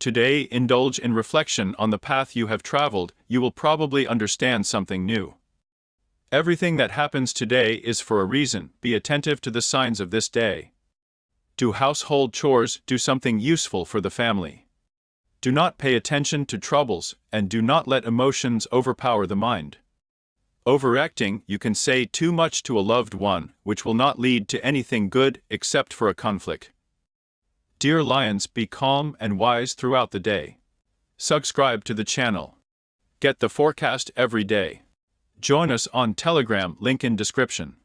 Today, indulge in reflection on the path you have traveled, you will probably understand something new. Everything that happens today is for a reason, be attentive to the signs of this day. Do household chores, do something useful for the family. Do not pay attention to troubles, and do not let emotions overpower the mind. Overacting, you can say too much to a loved one, which will not lead to anything good except for a conflict. Dear Lions, be calm and wise throughout the day. Subscribe to the channel. Get the forecast every day. Join us on Telegram, link in description.